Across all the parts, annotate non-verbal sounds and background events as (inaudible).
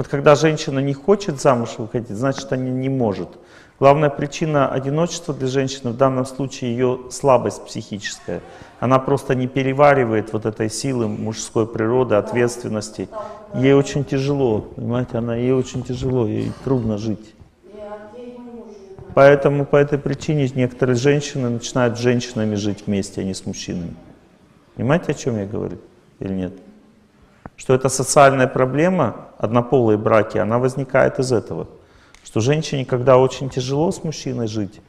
Вот когда женщина не хочет замуж выходить, значит она не может. Главная причина одиночества для женщины в данном случае ее слабость психическая. Она просто не переваривает вот этой силы мужской природы, ответственности. Ей очень тяжело, понимаете, она ей очень тяжело, ей трудно жить. Поэтому по этой причине некоторые женщины начинают с женщинами жить вместе, а не с мужчинами. Понимаете, о чем я говорю или нет? Что это социальная проблема, однополые браки, она возникает из этого. Что женщине, когда очень тяжело с мужчиной жить,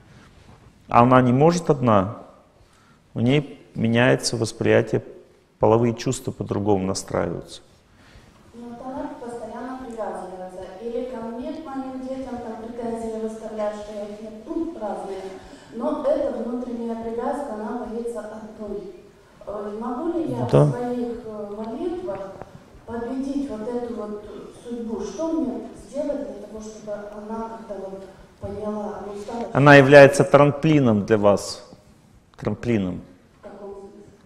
а она не может одна, у ней меняется восприятие, половые чувства по-другому настраиваются. Но эта внутренняя привязка, она боится одной. Э, Могу ли я Да. в Что мне сделать для того, чтобы она как-то вот поняла, ну, стала Она является трамплином для вас. Трамплином.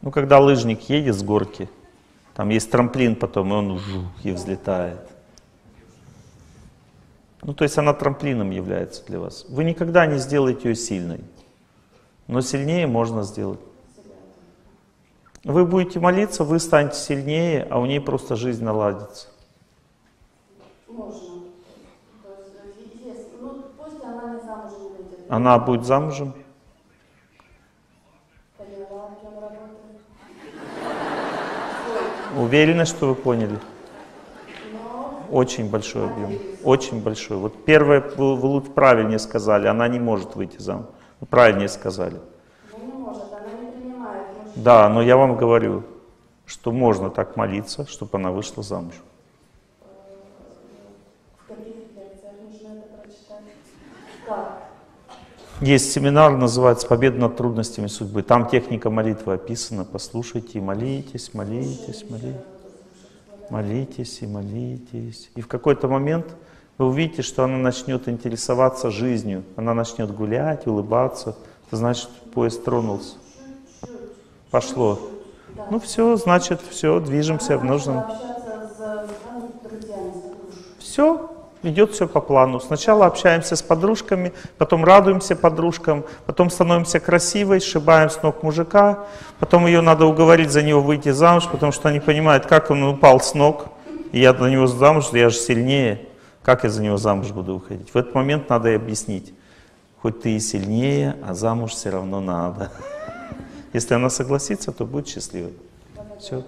Ну, когда лыжник едет с горки, там есть трамплин потом, и он жух, и взлетает. Ну, то есть она трамплином является для вас. Вы никогда не сделаете ее сильной, но сильнее можно сделать. Вы будете молиться, вы станете сильнее, а у ней просто жизнь наладится. Можно. То есть, есть, ну, пусть она не замужем выйдет. Она будет замужем. Поняла. Уверены, что вы поняли? Но Очень большой объем. Очень большой. Вот первое вы, вы лучше правильнее сказали, она не может выйти замуж. Вы правильнее сказали. ну, не может, она не принимает мужчин. Да, но я вам говорю, что можно так молиться, чтобы она вышла замуж. В каких лекциях нужно это прочитать? Как? Есть семинар, называется «Победа над трудностями судьбы». Там техника молитвы описана. Послушайте и молитесь, молитесь, молитесь. Молитесь и молитесь. И в какой-то момент вы увидите, что она начнет интересоваться жизнью. Она начнет гулять, улыбаться. Это значит, поезд тронулся. Пошло. Ну все, значит, все, движемся в нужном. Ну. Все, идет все по плану. Сначала общаемся с подружками, потом радуемся подружкам, потом становимся красивой, сшибаем с ног мужика, потом ее надо уговорить за него выйти замуж, потому что она не понимает, как он упал с ног, и я за него замуж, я же сильнее, как я за него замуж буду выходить. В этот момент надо ей объяснить, хоть ты и сильнее, а замуж все равно надо. (laughs) Если она согласится, то будет счастливой. Все.